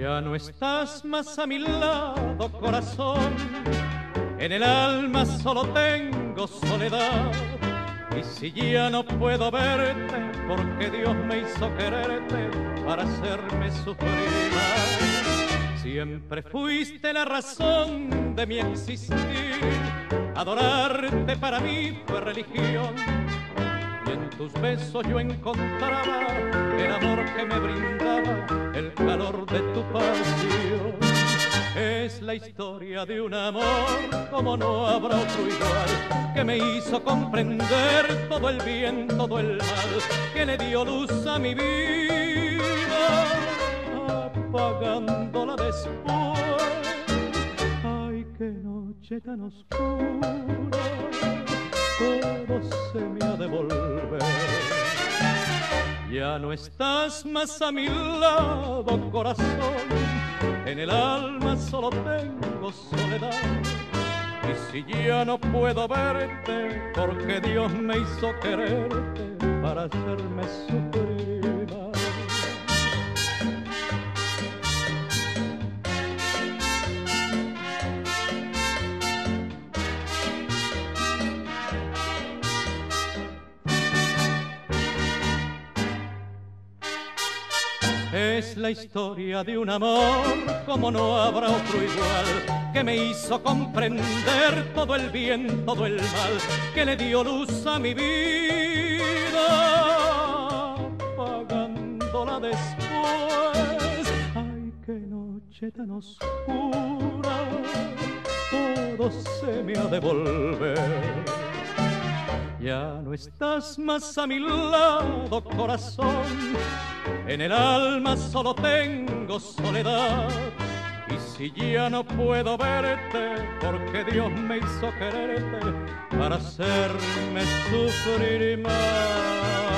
Ya no estás más a mi lado, corazón. En el alma solo tengo soledad. Y si ya no puedo verte, porque Dios me hizo quererte para hacerme sufrir Siempre fuiste la razón de mi existir. Adorarte para mí fue religión en tus besos yo encontraba el amor que me brindaba el calor de tu pasión. Es la historia de un amor como no habrá otro igual, que me hizo comprender todo el bien, todo el mal, que le dio luz a mi vida, noche tan oscura todo se me ha de volver. Ya no estás más a mi lado, corazón, en el alma solo tengo soledad. Y si ya no puedo verte, porque Dios me hizo quererte para hacerme sufrir. Es la historia de un amor como no habrá otro igual, que me hizo comprender todo el bien, todo el mal, que le dio luz a mi vida, apagándola después. Ay, qué noche tan oscura, todo se me ha de volver. Ya no estás más a mi lado, corazón. En el alma solo tengo soledad. Y si ya no puedo verte, porque Dios me hizo quererte para hacerme sufrir más.